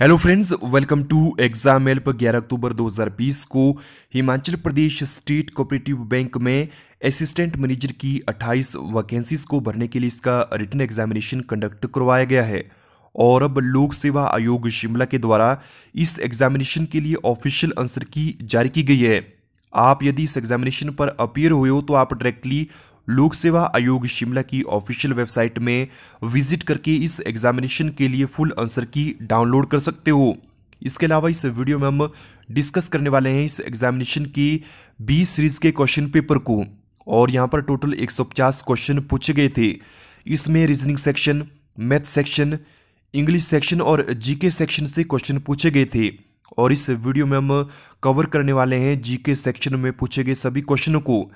Hello friends welcome to exam help 11 अक्टूबर 2020 को Himachal Pradesh state cooperative bank में assistant manager की 28 vacancies को भरने के लिए इसका रिटर्न एग्जामिनेशन कंडक्ट करवाया गया है। और अब लोक सेवा आयोग शिमला के द्वारा इस एग्जामिनेशन के लिए ऑफिशियल आंसर की जारी की गई है। आप यदि इस एग्जामिनेशन पर अपियर हुए हो तो आप डायरेक्टली लोक सेवा आयोग शिमला की ऑफिशियल वेबसाइट में विज़िट करके इस एग्जामिनेशन के लिए फुल आंसर की डाउनलोड कर सकते हो। इसके अलावा इस वीडियो में हम डिस्कस करने वाले हैं इस एग्जामिनेशन की बी सीरीज़ के क्वेश्चन पेपर को। और यहाँ पर टोटल 150 क्वेश्चन पूछे गए थे। इसमें reasoning section math section English section और जीके सेक्शन से क्वेश्चन पूछे गए थे। और इस वीडियो में हम कवर करने वाले हैं जीके सेक्शन में पूछे गए सभी क्वेश्चनों को।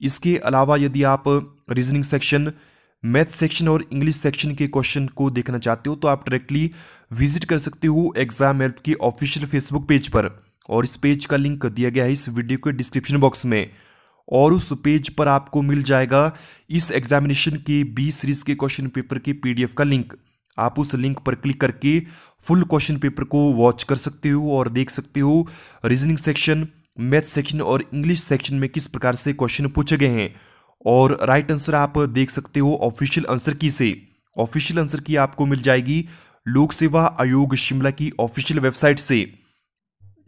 इसके अलावा यदि आप रीजनिंग सेक्शन मैथ सेक्शन और इंग्लिश सेक्शन के क्वेश्चन को देखना चाहते हो तो आप डायरेक्टली विज़िट कर सकते हो एग्ज़ाम हेल्थ के ऑफिशियल फेसबुक पेज पर। और इस पेज का लिंक दिया गया है इस वीडियो के डिस्क्रिप्शन बॉक्स में। और उस पेज पर आपको मिल जाएगा इस एग्जामिनेशन के बी सीरीज़ के क्वेश्चन पेपर के पीडीएफ का लिंक आप उस लिंक पर क्लिक करके फुल क्वेश्चन पेपर को वॉच कर सकते हो और देख सकते हो रीजनिंग सेक्शन मैथ सेक्शन और इंग्लिश सेक्शन में किस प्रकार से क्वेश्चन पूछे गए हैं? और राइट आंसर आप देख सकते हो ऑफिशियल आंसर की से। ऑफिशियल आंसर की आपको मिल जाएगी लोक सेवा आयोग शिमला की ऑफिशियल वेबसाइट से।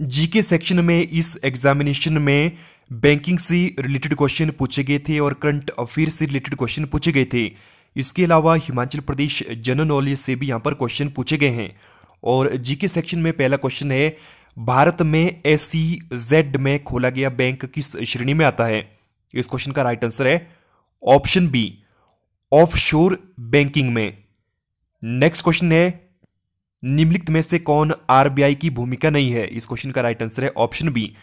जीके सेक्शन में इस एग्जामिनेशन में बैंकिंग से रिलेटेड क्वेश्चन पूछे गए थे और करंट अफेयर से रिलेटेड क्वेश्चन पूछे गए थे। इसके अलावा हिमाचल प्रदेश जनरल नॉलेज से भी यहाँ पर क्वेश्चन पूछे गए हैं। और जीके सेक्शन में पहला क्वेश्चन है भारत में एस जेड में खोला गया बैंक किस श्रेणी में आता है? इस क्वेश्चन का राइट आंसर है option B off shore banking में। नेक्स्ट क्वेश्चन है, निम्नलिखित में से कौन आरबीआई की भूमिका नहीं है? इस क्वेश्चन का राइट आंसर है ऑप्शन बी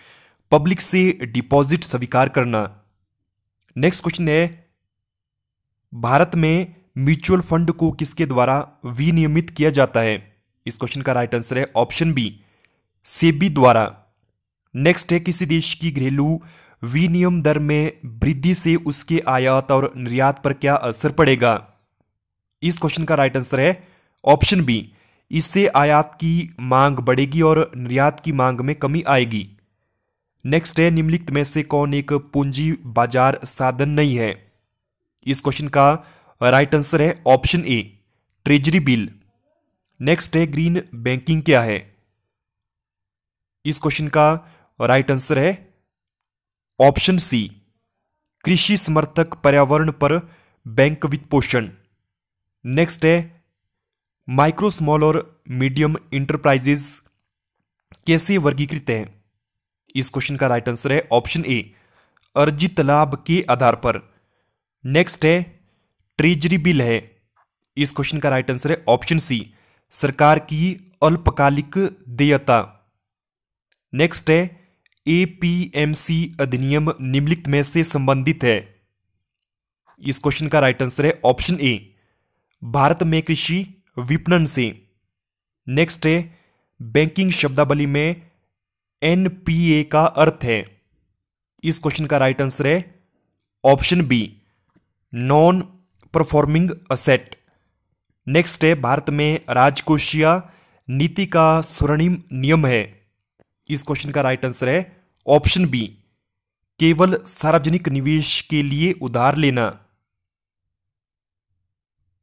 पब्लिक से डिपॉजिट स्वीकार करना। नेक्स्ट क्वेश्चन है, भारत में म्यूचुअल फंड को किसके द्वारा विनियमित किया जाता है? इस क्वेश्चन का राइट आंसर है ऑप्शन बी सेबी द्वारा। नेक्स्ट है किसी देश की घरेलू विनियम दर में वृद्धि से उसके आयात और निर्यात पर क्या असर पड़ेगा? इस क्वेश्चन का राइट आंसर है ऑप्शन बी इससे आयात की मांग बढ़ेगी और निर्यात की मांग में कमी आएगी। नेक्स्ट है निम्नलिखित में से कौन एक पूंजी बाज़ार साधन नहीं है? इस क्वेश्चन का राइट आंसर है option A treasury bill next है ग्रीन बैंकिंग क्या है? इस क्वेश्चन का राइट आंसर है ऑप्शन सी कृषि समर्थक पर्यावरण पर बैंक वित्त पोषण नेक्स्ट है माइक्रो स्मॉल और मीडियम इंटरप्राइजेस कैसे वर्गीकृत हैं? इस क्वेश्चन का राइट आंसर है ऑप्शन ए अर्जित लाभ के आधार पर. नेक्स्ट है ट्रेजरी बिल है. इस क्वेश्चन का राइट आंसर है ऑप्शन सी सरकार की अल्पकालिक देयता. नेक्स्ट है एपीएमसी अधिनियम निम्नलिखित में से संबंधित है। इस क्वेश्चन का राइट आंसर है ऑप्शन ए भारत में कृषि विपणन से। नेक्स्ट है बैंकिंग शब्दावली में एनपीए का अर्थ है। इस क्वेश्चन का राइट आंसर है option B non performing asset next है, भारत में राजकोषीय नीति का स्वर्णिम नियम है। इस क्वेश्चन का राइट आंसर है ऑप्शन बी केवल सार्वजनिक निवेश के लिए उधार लेना।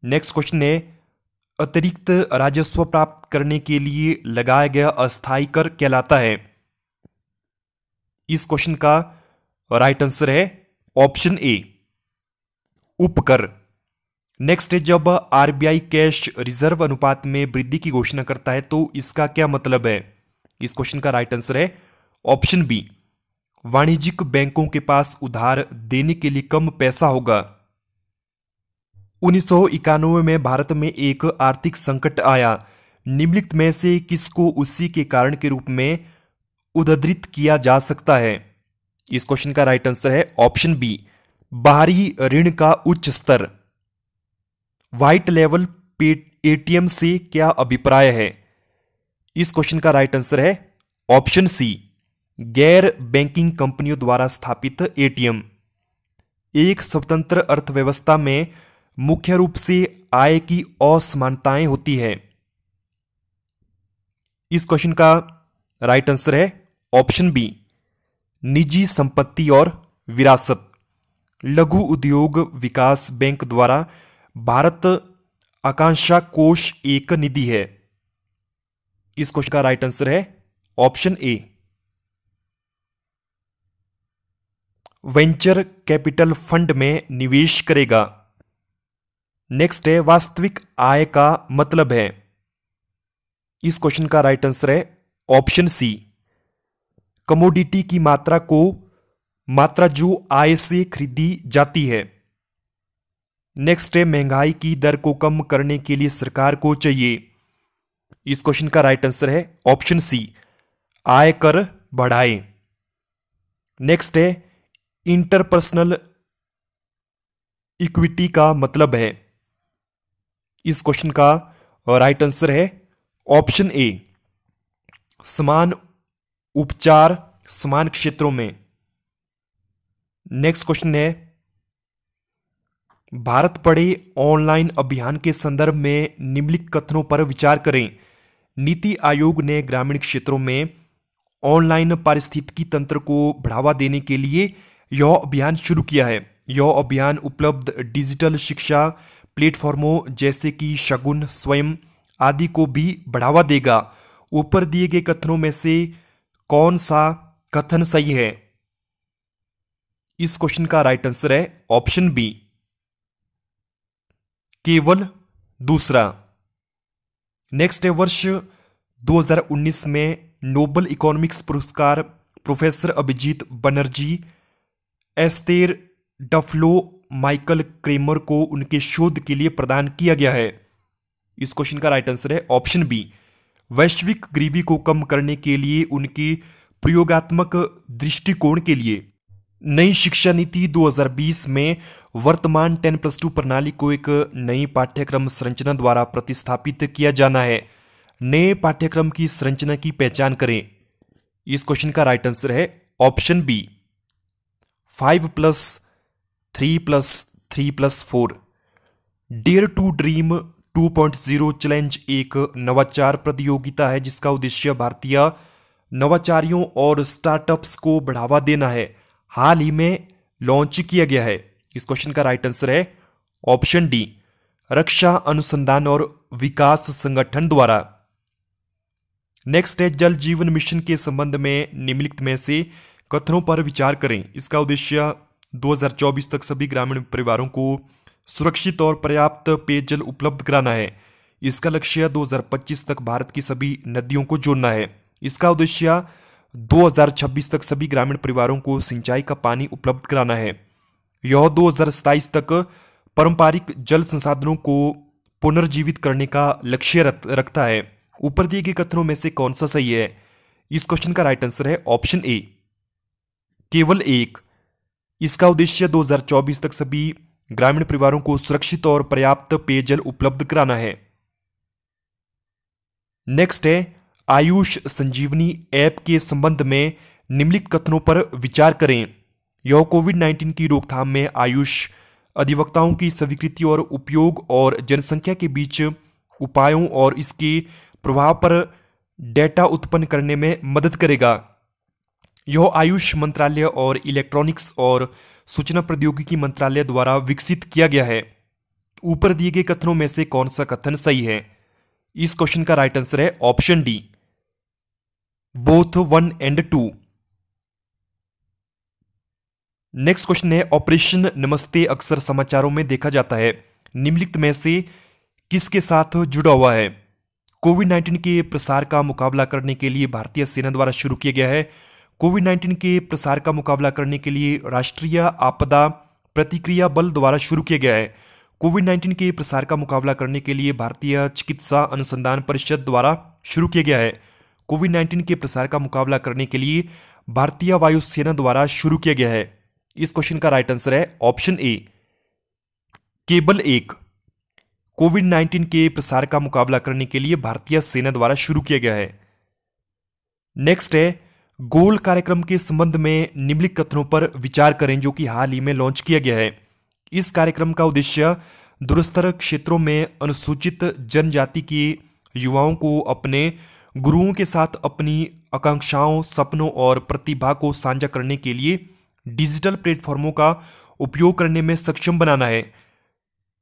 नेक्स्ट क्वेश्चन है, अतिरिक्त राजस्व प्राप्त करने के लिए लगाया गया अस्थायी कर कहलाता है। इस क्वेश्चन का राइट आंसर है ऑप्शन ए उपकर। नेक्स्ट है, जब आरबीआई कैश रिज़र्व अनुपात में वृद्धि की घोषणा करता है तो इसका क्या मतलब है? इस क्वेश्चन का राइट आंसर है? ऑप्शन बी, वाणिज्यिक बैंकों के पास उधार देने के लिए कम पैसा होगा। उन्नीस सौ इक्यानवे में भारत में एक आर्थिक संकट आया। निम्नलिखित में से किसको उसी के कारण के रूप में उदृत किया जा सकता है? इस क्वेश्चन का राइट आंसर है ऑप्शन बी, बाहरी ऋण का उच्च स्तर। व्हाइट लेवल एटीएम से क्या अभिप्राय है? इस क्वेश्चन का राइट आंसर है ऑप्शन सी गैर बैंकिंग कंपनियों द्वारा स्थापित एटीएम एक स्वतंत्र अर्थव्यवस्था में मुख्य रूप से आय की असमानताएँ होती है। इस क्वेश्चन का राइट आंसर है ऑप्शन बी निजी संपत्ति और विरासत। लघु उद्योग विकास बैंक द्वारा भारत आकांक्षा कोष एक निधि है। इस क्वेश्चन का राइट आंसर है option A. Venture capital fund में निवेश करेगा। नेक्स्ट है, वास्तविक आय का मतलब है। इस क्वेश्चन का राइट आंसर है ऑप्शन सी। कमोडिटी की मात्रा को मात्रा जो आय से खरीदी जाती है। नेक्स्ट है, महँगाई की दर को कम करने के लिए सरकार को चाहिए। इस क्वेश्चन का राइट आंसर है ऑप्शन सी आय कर बढ़ाए। नेक्स्ट है इंटरपर्सनल इक्विटी का मतलब है। इस क्वेश्चन का राइट आंसर है ऑप्शन ए समान उपचार समान क्षेत्रों में। नेक्स्ट क्वेश्चन है, भारत पढ़े ऑनलाइन अभियान के संदर्भ में निम्नलिखित कथनों पर विचार करें। नीति आयोग ने ग्रामीण क्षेत्रों में ऑनलाइन पारिस्थितिकी तंत्र को बढ़ावा देने के लिए यह अभियान शुरू किया है। यह अभियान उपलब्ध डिजिटल शिक्षा प्लेटफॉर्मों जैसे कि शगुन, स्वयं आदि को भी बढ़ावा देगा। ऊपर दिए गए कथनों में से कौन सा कथन सही है? इस क्वेश्चन का राइट आंसर है ऑप्शन बी। केवल दूसरा। नेक्स्ट वर्ष 2019 में नोबल इकोनॉमिक्स पुरस्कार professor Abhijit Banerjee, Esther Duflo, Michael Kremer को उनके शोध के लिए प्रदान किया गया है। इस क्वेश्चन का राइट आंसर है ऑप्शन बी। वैश्विक गरीबी को कम करने के लिए उनके प्रयोगात्मक दृष्टिकोण के लिए। नई शिक्षा नीति 2020 में वर्तमान 10 प्लस टू प्रणाली को एक नई पाठ्यक्रम संरचना द्वारा प्रतिस्थापित किया जाना है। नए पाठ्यक्रम की संरचना की पहचान करें। इस क्वेश्चन का राइट आंसर है option B. Five plus, three plus three plus four. Dare to dream 2.0 challenge एक नवाचार प्रतियोगिता है जिसका उद्देश्य भारतीय नवाचारियों और स्टार्टअप्स को बढ़ावा देना है। हाल ही में लॉन्च किया गया है। इस क्वेश्चन का राइट आंसर है ऑप्शन डी रक्षा अनुसंधान और विकास संगठन द्वारा। नेक्स्ट है, जल जीवन मिशन के संबंध में निम्नलिखित में से कथनों पर विचार करें। इसका उद्देश्य 2024 तक सभी ग्रामीण परिवारों को सुरक्षित और पर्याप्त पेयजल उपलब्ध कराना है। इसका लक्ष्य 2025 तक भारत की सभी नदियों को जोड़ना है। इसका उद्देश्य 2026 तक सभी ग्रामीण परिवारों को सिंचाई का पानी उपलब्ध कराना है। यह दो हज़ार सताइस तक पारंपरिक जल संसाधनों को पुनर्जीवित करने का लक्ष्य रखता है। ऊपर दिए गए कथनों में से कौन सा सही है? इस क्वेश्चन का राइट आंसर है ऑप्शन ए केवल एक। इसका उद्देश्य 2024 तक सभी ग्रामीण परिवारों को सुरक्षित और पर्याप्त पेयजल उपलब्ध कराना है। नेक्स्ट है आयुष संजीवनी ऐप के संबंध में निम्नलिखित कथनों पर विचार करें। यह कोविड 19 की रोकथाम में आयुष अधिवक्ताओं की स्वीकृति और उपयोग और जनसंख्या के बीच उपायों और इसके प्रभाव पर डेटा उत्पन्न करने में मदद करेगा। यह आयुष मंत्रालय और इलेक्ट्रॉनिक्स और सूचना प्रौद्योगिकी मंत्रालय द्वारा विकसित किया गया है। ऊपर दिए गए कथनों में से कौन सा कथन सही है? इस क्वेश्चन का राइट आंसर है option D, both one and two. Next question है, ऑपरेशन नमस्ते अक्सर समाचारों में देखा जाता है। निम्नलिखित में से किसके साथ जुड़ा हुआ है? कोविड 19 के प्रसार का मुकाबला करने के लिए भारतीय सेना द्वारा शुरू किया गया है। कोविड 19 के प्रसार का मुकाबला करने के लिए राष्ट्रीय आपदा प्रतिक्रिया बल द्वारा शुरू किया गया है। कोविड 19 के प्रसार का मुकाबला करने के लिए भारतीय चिकित्सा अनुसंधान परिषद द्वारा शुरू किया गया है। कोविड 19 के प्रसार का मुकाबला करने के लिए भारतीय वायुसेना द्वारा शुरू किया गया है। इस क्वेश्चन का राइट आंसर है ऑप्शन ए, केबल एक। कोविड 19 के प्रसार का मुकाबला करने के लिए भारतीय सेना द्वारा शुरू किया गया है। नेक्स्ट है, गोल कार्यक्रम के संबंध में निम्नलिखित कथनों पर विचार करें जो कि हाल ही में लॉन्च किया गया है। इस कार्यक्रम का उद्देश्य दूरस्तर क्षेत्रों में अनुसूचित जनजाति के युवाओं को अपने गुरुओं के साथ अपनी आकांक्षाओं, सपनों और प्रतिभा को साझा करने के लिए डिजिटल प्लेटफॉर्मों का उपयोग करने में सक्षम बनाना है।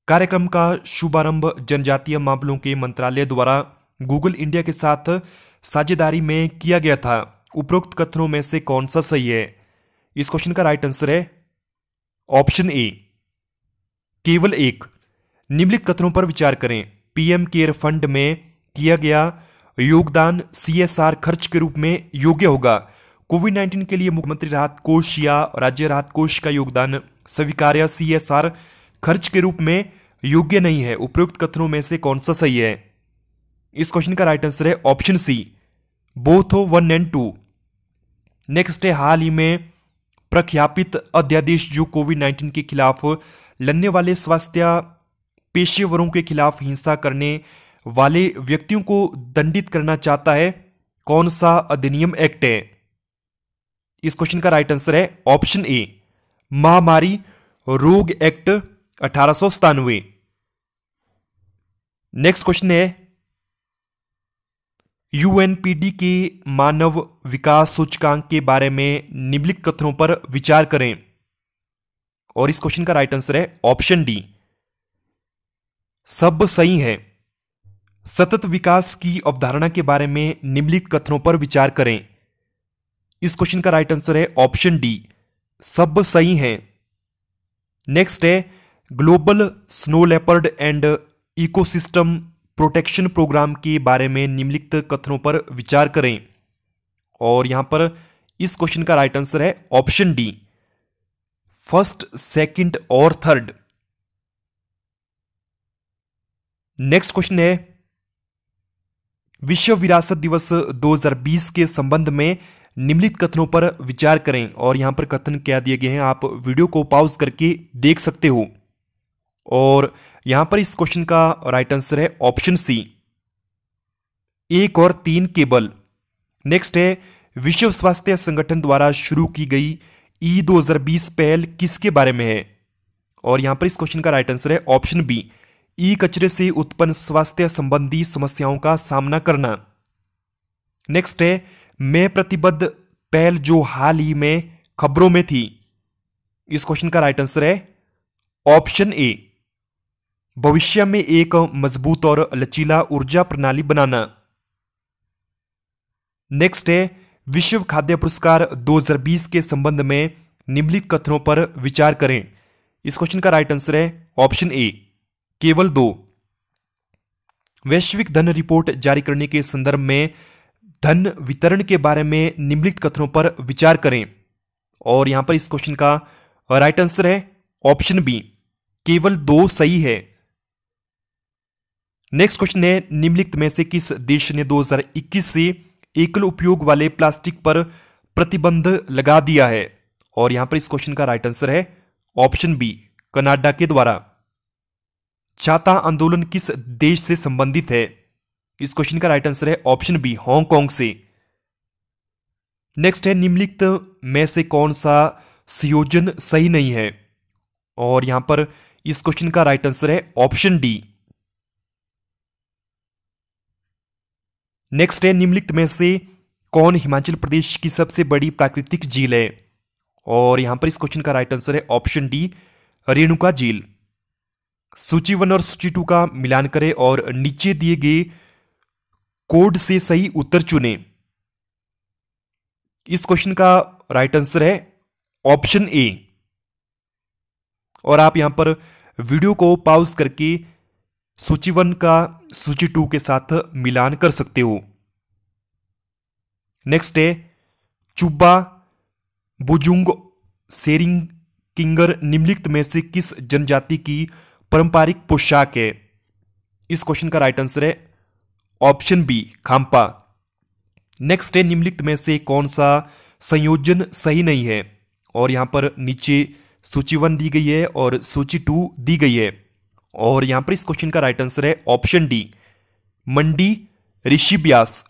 कार्यक्रम का शुभारंभ जनजातीय मामलों के मंत्रालय द्वारा गूगल इंडिया के साथ साझेदारी में किया गया था। उपरोक्त कथनों में से कौन सा सही है? इस क्वेश्चन का राइट आंसर है ऑप्शन ए। केवल एक। निम्नलिखित कथनों पर विचार करें। पीएम केयर फंड में किया गया योगदान सीएसआर खर्च के रूप में योग्य होगा। कोविड 19 के लिए मुख्यमंत्री राहत कोष या राज्य राहत कोष का योगदान स्वीकार्य सीएसआर खर्च के रूप में योग्य नहीं है। उपयुक्त कथनों में से कौन सा सही है? इस क्वेश्चन का राइट आंसर है ऑप्शन सी बोथ हो वन एंड टू नेक्स्ट है हाल ही में प्रख्यापित अध्यादेश जो कोविड 19 के खिलाफ लड़ने वाले स्वास्थ्य पेशेवरों के खिलाफ हिंसा करने वाले व्यक्तियों को दंडित करना चाहता है, कौन सा अधिनियम एक्ट है? इस क्वेश्चन का राइट आंसर है ऑप्शन ए, महामारी रोग एक्ट अठारह सौ सतानवे। नेक्स्ट क्वेश्चन है, यूएनपीडी के मानव विकास सूचकांक के बारे में निम्नलिखित कथनों पर विचार करें। और इस क्वेश्चन का राइट आंसर है ऑप्शन डी। सब सही है। सतत विकास की अवधारणा के बारे में निम्नलिखित कथनों पर विचार करें। इस क्वेश्चन का राइट आंसर है ऑप्शन डी। सब सही है। नेक्स्ट है, global snow leopard and ecosystem protection programme के बारे में निम्नलिखित कथनों पर विचार करें। और यहाँ पर इस क्वेश्चन का राइट आंसर है ऑप्शन डी। फ़र्स्ट, सेकंड और थर्ड। नेक्स्ट क्वेश्चन है विश्व विरासत दिवस 2020 के संबंध में निम्नलिखित कथनों पर विचार करें और यहाँ पर कथन क्या दिए गए हैं, आप वीडियो को पॉज करके देख सकते हो। और यहाँ पर इस क्वेश्चन का राइट आंसर है ऑप्शन सी एक और तीन केबल नेक्स्ट है, विश्व स्वास्थ्य संगठन द्वारा शुरू की गई ई 2020 पहल किसके बारे में है? और यहाँ पर इस क्वेश्चन का राइट आंसर है ऑप्शन बी ई कचरे से उत्पन्न स्वास्थ्य संबंधी समस्याओं का सामना करना। नेक्स्ट है, मैं प्रतिबद्ध पहल जो हाल ही में खबरों में थी। इस क्वेश्चन का राइट आंसर है ऑप्शन ए भविष्य में एक मज़बूत और लचीला ऊर्जा प्रणाली बनाना। नेक्स्ट है विश्व खाद्य पुरस्कार 2020 के संबंध में निम्नलिखित कथनों पर विचार करें। इस क्वेश्चन का राइट आंसर है ऑप्शन ए केवल दो। वैश्विक धन रिपोर्ट जारी करने के संदर्भ में धन वितरण के बारे में निम्नलिखित कथनों पर विचार करें। और यहाँ पर इस क्वेश्चन का राइट आंसर है ऑप्शन बी केवल दो सही है। नेक्स्ट क्वेश्चन है, निम्नलिखित में से किस देश ने 2021 से एकल उपयोग वाले प्लास्टिक पर प्रतिबंध लगा दिया है। और यहाँ पर इस क्वेश्चन का राइट आंसर है ऑप्शन बी कनाडा के द्वारा। चाता आंदोलन किस देश से संबंधित है? इस क्वेश्चन का राइट आंसर है ऑप्शन बी हांगकांग से। नेक्स्ट है, निम्नलिखित में से कौन सा संयोजन सही नहीं है? और यहाँ पर इस क्वेश्चन का राइट आंसर है ऑप्शन डी नेक्स्ट है, निम्नलिखित में से कौन हिमाचल प्रदेश की सबसे बड़ी प्राकृतिक झील है? और यहाँ पर इस क्वेश्चन का राइट आंसर है ऑप्शन डी रेणुका झील। सूची वन और सूची टू का मिलान करें और नीचे दिए गए कोड से सही उत्तर चुने। इस क्वेश्चन का राइट आंसर है ऑप्शन ए और आप यहाँ पर वीडियो को पॉज करके सूची वन का सूची टू के साथ मिलान कर सकते हो। नेक्स्ट है, चुब्बा बुजुंग सेरिंग किंगर निम्नलिखित में से किस जनजाति की पारंपरिक पोशाक है? इस क्वेश्चन का राइट आंसर है ऑप्शन बी खाम्पा। नेक्स्ट है, निम्नलिखित में से कौन सा संयोजन सही नहीं है? और यहाँ पर नीचे सूची वन दी गई है और सूची टू दी गई है। और यहाँ पर इस क्वेश्चन का राइट आंसर है ऑप्शन डी मंडी, ऋषि ब्यास।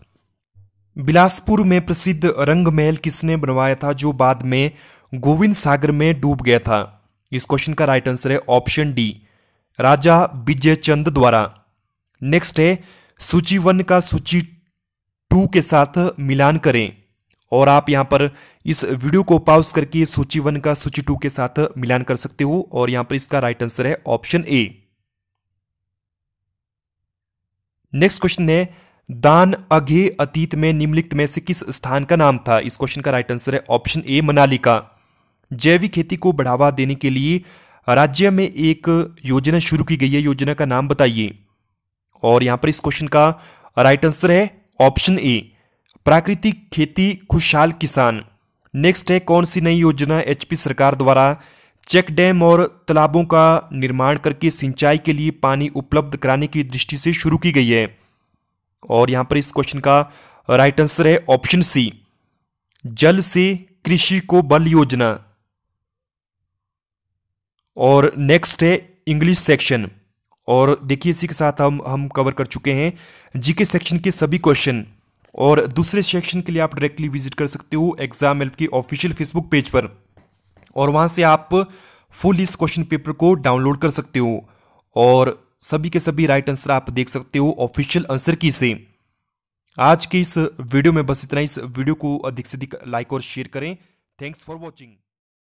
बिलासपुर में प्रसिद्ध रंग महल किसने बनवाया था जो बाद में गोविंद सागर में डूब गया था? इस क्वेश्चन का राइट आंसर है ऑप्शन डी राजा विजय चंद द्वारा। नेक्स्ट है, सूची वन का सूची टू के साथ मिलान करें। और आप यहाँ पर इस वीडियो को पॉज करके सूची वन का सूची टू के साथ मिलान कर सकते हो। और यहाँ पर इसका राइट आंसर है ऑप्शन ए नेक्स्ट क्वेश्चन है, दान अघे अतीत में निम्नलिखित में से किस स्थान का नाम था? इस क्वेश्चन का राइट आंसर है ऑप्शन ए मनाली का। जैविक खेती को बढ़ावा देने के लिए राज्य में एक योजना शुरू की गई है। योजना का नाम बताइए। और यहाँ पर इस क्वेश्चन का राइट आंसर है ऑप्शन ए प्राकृतिक खेती खुशहाल किसान। नेक्स्ट है, कौन सी नई योजना एचपी सरकार द्वारा चेक डैम और तालाबों का निर्माण करके सिंचाई के लिए पानी उपलब्ध कराने की दृष्टि से शुरू की गई है। और यहाँ पर इस क्वेश्चन का राइट आंसर है ऑप्शन सी जल से कृषि को बल योजना। और नेक्स्ट है इंग्लिश सेक्शन और देखिए इसी के साथ हम हम कवर कर चुके हैं जीके सेक्शन के सभी क्वेश्चन और दूसरे सेक्शन के लिए आप डायरेक्टली विज़िट कर सकते हो एग्ज़ाम हेल्प की ऑफिशियल फेसबुक पेज पर। और वहाँ से आप फुल इस क्वेश्चन पेपर को डाउनलोड कर सकते हो। और सभी के सभी राइट आंसर आप देख सकते हो ऑफिशियल आंसर की से। आज के इस वीडियो में बस इतना इस वीडियो को अधिक से अधिक लाइक और शेयर करें। Thanks for watching